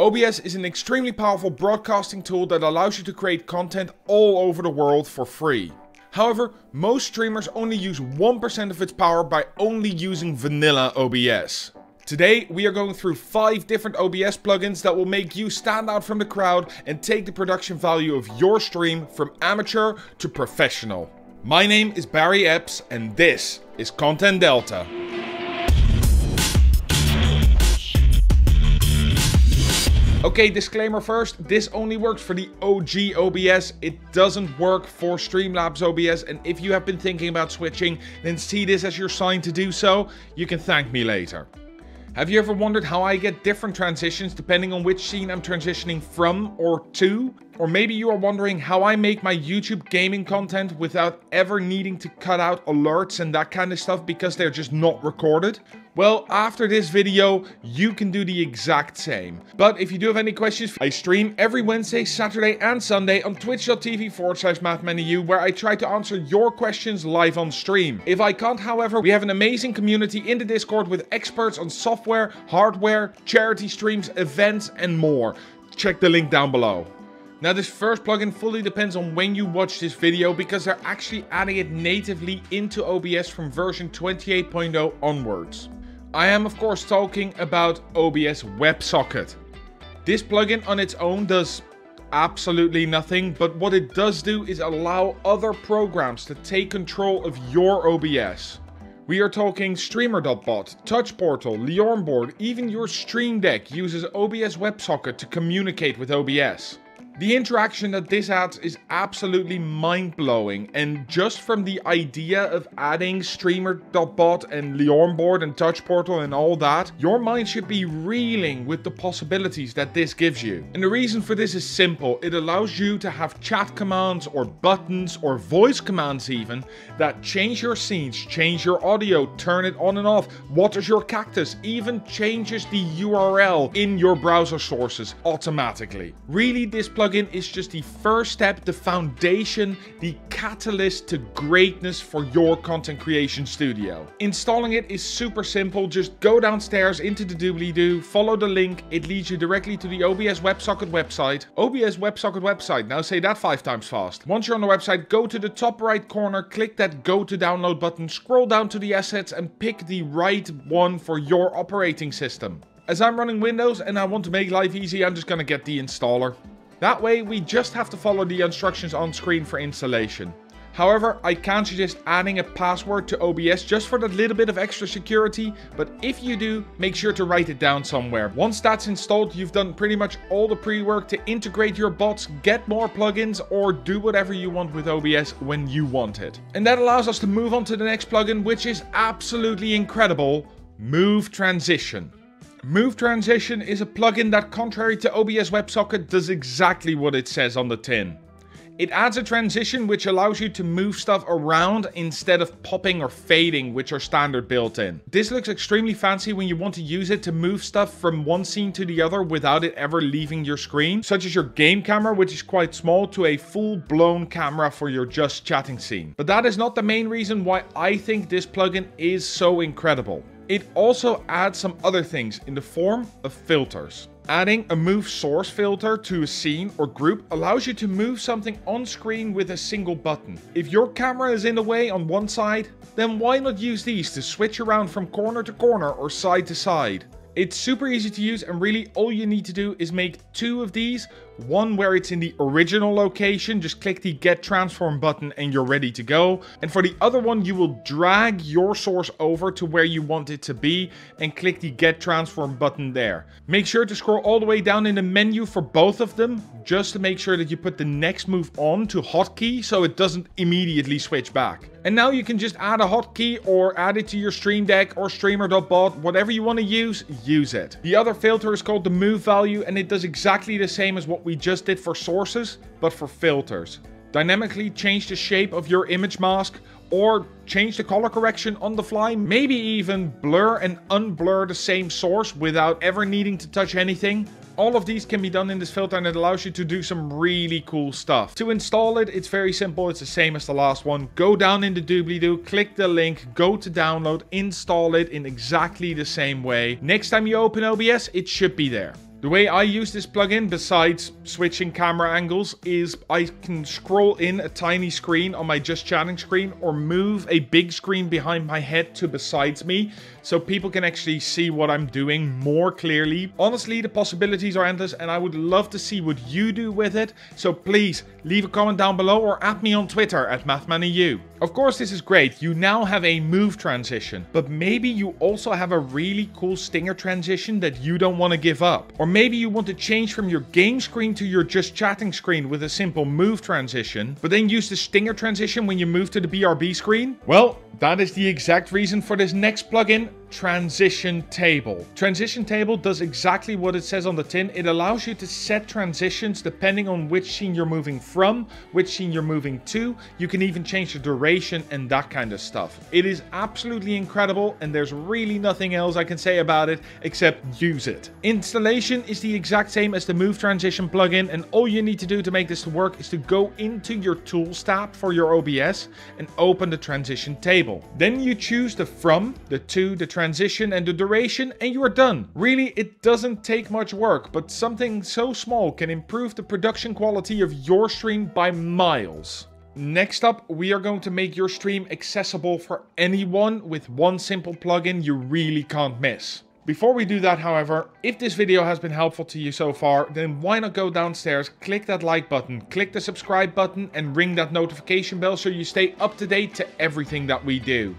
OBS is an extremely powerful broadcasting tool that allows you to create content all over the world for free. However, most streamers only use 1% of its power by only using vanilla OBS. Today, we are going through 5 different OBS plugins that will make you stand out from the crowd and take the production value of your stream from amateur to professional. My name is Barry Epps and this is Content Delta. Okay, disclaimer first, this only works for the OG OBS, it doesn't work for Streamlabs OBS, and if you have been thinking about switching, then see this as your sign to do so, you can thank me later. Have you ever wondered how I get different transitions depending on which scene I'm transitioning from or to? Or maybe you are wondering how I make my YouTube gaming content without ever needing to cut out alerts and that kind of stuff because they're just not recorded? Well, after this video, you can do the exact same. But if you do have any questions, I stream every Wednesday, Saturday and Sunday on twitch.tv forward slash mathmaneu where I try to answer your questions live on stream. If I can't, however, we have an amazing community in the Discord with experts on software, hardware, charity streams, events and more. Check the link down below. Now this first plugin fully depends on when you watch this video because they're actually adding it natively into OBS from version 28.0 onwards. I am of course talking about OBS WebSocket. This plugin on its own does absolutely nothing, but what it does do is allow other programs to take control of your OBS. We are talking Streamer.bot, TouchPortal, LioranBoard, even your Stream Deck uses OBS WebSocket to communicate with OBS. The interaction that this adds is absolutely mind-blowing and just from the idea of adding streamer.bot and LioranBoard and TouchPortal and all that, your mind should be reeling with the possibilities that this gives you. And the reason for this is simple, it allows you to have chat commands or buttons or voice commands even that change your scenes, change your audio, turn it on and off, waters your cactus, even changes the URL in your browser sources automatically. Really this plugin plugin is just the first step, the foundation, the catalyst to greatness for your content creation studio. Installing it is super simple. Just go downstairs into the doobly-doo, follow the link. It leads you directly to the OBS WebSocket website. OBS WebSocket website. Now say that five times fast. Once you're on the website, go to the top right corner, click that go to download button, scroll down to the assets and pick the right one for your operating system. As I'm running Windows and I want to make life easy, I'm just gonna get the installer. That way we just have to follow the instructions on screen for installation. However, I can suggest adding a password to OBS just for that little bit of extra security, but if you do, make sure to write it down somewhere. Once that's installed, you've done pretty much all the pre-work to integrate your bots, get more plugins, or do whatever you want with OBS when you want it. And that allows us to move on to the next plugin, which is absolutely incredible, Move Transition. Move Transition is a plugin that, contrary to OBS WebSocket, does exactly what it says on the tin. It adds a transition which allows you to move stuff around instead of popping or fading, which are standard built in. This looks extremely fancy when you want to use it to move stuff from one scene to the other without it ever leaving your screen, such as your game camera, which is quite small, to a full-blown camera for your just chatting scene. But that is not the main reason why I think this plugin is so incredible. It also adds some other things in the form of filters. Adding a move source filter to a scene or group allows you to move something on screen with a single button. If your camera is in the way on one side, then why not use these to switch around from corner to corner or side to side. It's super easy to use and really all you need to do is make two of these. One where it's in the original location, just click the get transform button and you're ready to go. And for the other one, you will drag your source over to where you want it to be and click the get transform button there. Make sure to scroll all the way down in the menu for both of them, just to make sure that you put the next move on to hotkey so it doesn't immediately switch back. And now you can just add a hotkey or add it to your Stream Deck or Streamer.bot, whatever you want to use, use it. The other filter is called the move value and it does exactly the same as what we just did for sources, but for filters. Dynamically change the shape of your image mask or change the color correction on the fly, maybe even blur and unblur the same source without ever needing to touch anything. All of these can be done in this filter and it allows you to do some really cool stuff. To install it, it's very simple. It's the same as the last one. Go down in the doobly-doo, click the link, go to download, install it in exactly the same way. Next time you open OBS, it should be there. The way I use this plugin, besides switching camera angles, is I can scroll in a tiny screen on my just chatting screen or move a big screen behind my head to besides me so people can actually see what I'm doing more clearly. Honestly, the possibilities are endless and I would love to see what you do with it. So please leave a comment down below or at me on Twitter at MathManEU. Of course, this is great. You now have a move transition, but maybe you also have a really cool stinger transition that you don't want to give up. Or maybe you want to change from your game screen to your just chatting screen with a simple move transition, but then use the stinger transition when you move to the BRB screen? Well, that is the exact reason for this next plugin, transition table. Transition table does exactly what it says on the tin. It allows you to set transitions depending on which scene you're moving from, which scene you're moving to. You can even change the duration and that kind of stuff. It is absolutely incredible and there's really nothing else I can say about it except use it. Installation is the exact same as the move transition plugin and all you need to do to make this work is to go into your tools tab for your OBS and open the transition table. Then you choose the from, the to, the transition and the duration and you are done. Really, it doesn't take much work, but something so small can improve the production quality of your stream by miles. Next up, we are going to make your stream accessible for anyone with one simple plugin you really can't miss. Before we do that, however, if this video has been helpful to you so far, then why not go downstairs, click that like button, click the subscribe button and ring that notification bell so you stay up to date to everything that we do.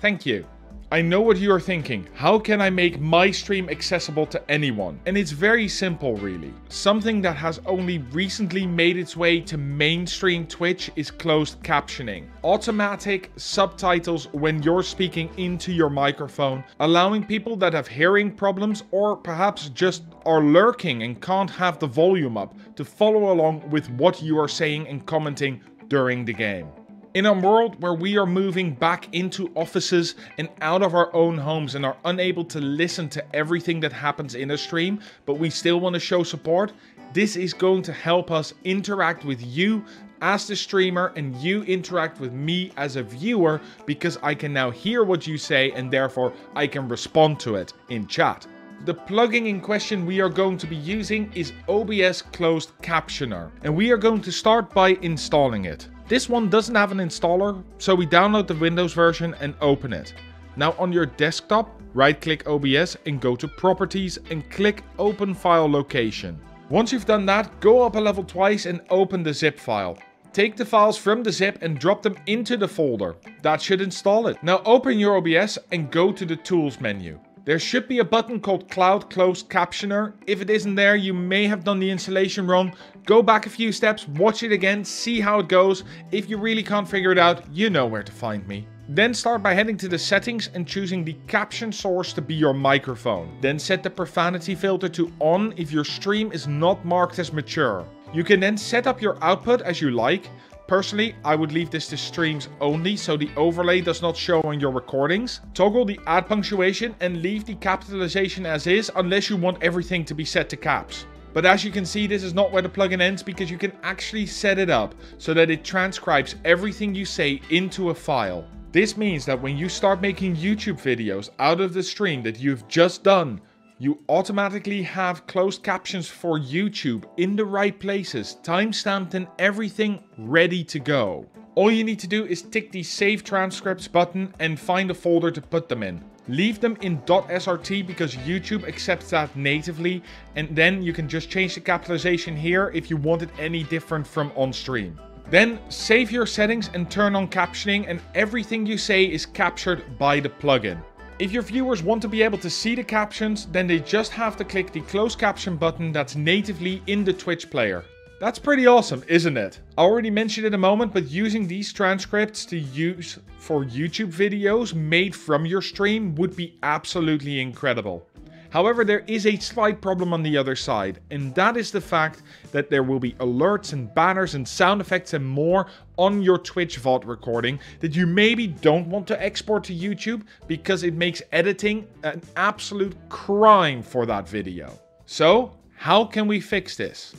Thank you. I know what you are thinking. How can I make my stream accessible to anyone? And it's very simple really. Something that has only recently made its way to mainstream Twitch is closed captioning. Automatic subtitles when you're speaking into your microphone, allowing people that have hearing problems or perhaps just are lurking and can't have the volume up to follow along with what you are saying and commenting during the game. In a world where we are moving back into offices and out of our own homes and are unable to listen to everything that happens in a stream, but we still want to show support, this is going to help us interact with you as the streamer and you interact with me as a viewer because I can now hear what you say and therefore I can respond to it in chat. The plugin in question we are going to be using is OBS Closed Captioner and we are going to start by installing it. This one doesn't have an installer, so we download the Windows version and open it. Now on your desktop, right click OBS and go to properties and click open file location. Once you've done that, go up a level twice and open the zip file. Take the files from the zip and drop them into the folder. That should install it. Now open your OBS and go to the tools menu. There should be a button called Cloud Closed Captioner. If it isn't there, you may have done the installation wrong. Go back a few steps, watch it again, see how it goes. If you really can't figure it out, you know where to find me. Then start by heading to the settings and choosing the caption source to be your microphone. Then set the profanity filter to on if your stream is not marked as mature. You can then set up your output as you like. Personally, I would leave this to streams only so the overlay does not show on your recordings. Toggle the add punctuation and leave the capitalization as is unless you want everything to be set to caps. But as you can see, this is not where the plugin ends because you can actually set it up so that it transcribes everything you say into a file. This means that when you start making YouTube videos out of the stream that you've just done, you automatically have closed captions for YouTube in the right places, timestamped and everything ready to go. All you need to do is tick the save transcripts button and find a folder to put them in. Leave them in .srt because YouTube accepts that natively and then you can just change the capitalization here if you want it any different from on stream. Then save your settings and turn on captioning and everything you say is captured by the plugin. If your viewers want to be able to see the captions, then they just have to click the closed caption button that's natively in the Twitch player. That's pretty awesome, isn't it? I already mentioned it a moment, but using these transcripts to use for YouTube videos made from your stream would be absolutely incredible. However, there is a slight problem on the other side, and that is the fact that there will be alerts and banners and sound effects and more on your Twitch VOD recording that you maybe don't want to export to YouTube because it makes editing an absolute crime for that video. So, how can we fix this?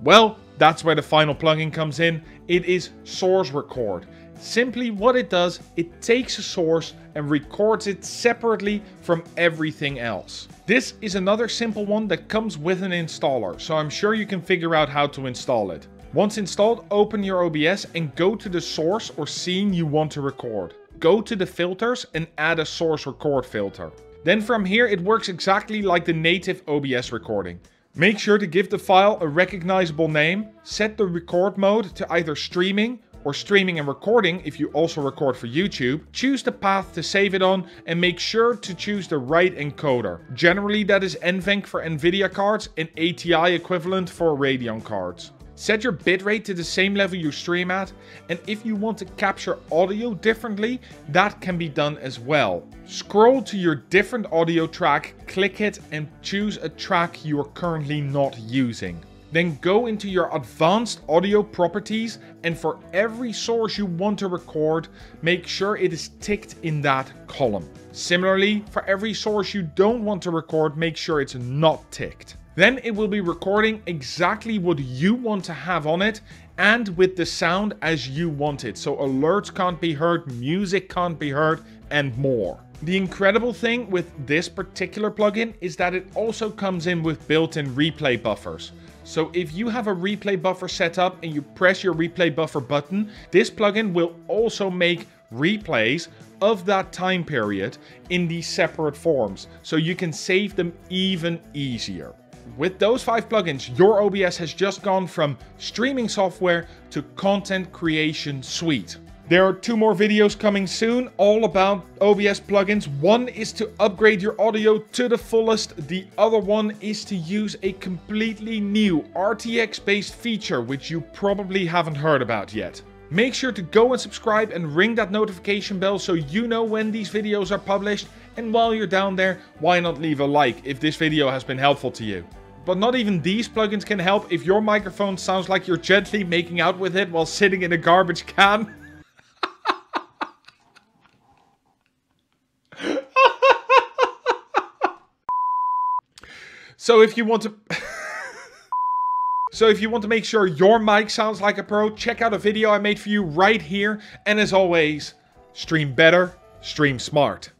Well, that's where the final plugin comes in. It is Source Record. Simply what it does, it takes a source and records it separately from everything else. This is another simple one that comes with an installer, so I'm sure you can figure out how to install it. Once installed, open your OBS and go to the source or scene you want to record. Go to the filters and add a source record filter. Then from here it works exactly like the native OBS recording. Make sure to give the file a recognizable name, set the record mode to either streaming or streaming and recording if you also record for YouTube, choose the path to save it on and make sure to choose the right encoder. Generally that is NVENC for Nvidia cards and ATI equivalent for Radeon cards. Set your bitrate to the same level you stream at, and if you want to capture audio differently, that can be done as well. Scroll to your different audio track, click it and choose a track you are currently not using. Then go into your advanced audio properties and for every source you want to record, make sure it is ticked in that column. Similarly, for every source you don't want to record, make sure it's not ticked. Then it will be recording exactly what you want to have on it and with the sound as you want it. So alerts can't be heard, music can't be heard, and more. The incredible thing with this particular plugin is that it also comes in with built-in replay buffers. So if you have a replay buffer set up and you press your replay buffer button, this plugin will also make replays of that time period in these separate forms. So you can save them even easier. With those five plugins, your OBS has just gone from streaming software to content creation suite. There are two more videos coming soon, all about OBS plugins. One is to upgrade your audio to the fullest. The other one is to use a completely new RTX based feature, which you probably haven't heard about yet. Make sure to go and subscribe and ring that notification bell so you know when these videos are published. And while you're down there, why not leave a like if this video has been helpful to you. But not even these plugins can help if your microphone sounds like you're gently making out with it while sitting in a garbage can. So if you want to... so if you want to make sure your mic sounds like a pro, check out a video I made for you right here. And as always, stream better, stream smart.